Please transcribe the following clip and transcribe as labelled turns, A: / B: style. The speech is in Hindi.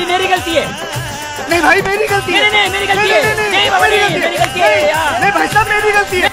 A: मेरी मेरी गलती है।
B: नहीं भाई मेरी गलती है।
A: नहीं मेरी गलती है।
B: नहीं मेरी गलती है।
A: नहीं भाई साहब मेरी गलती है।